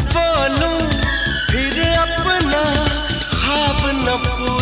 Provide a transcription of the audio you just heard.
बोलूँ फिर अपना खाब न पूरा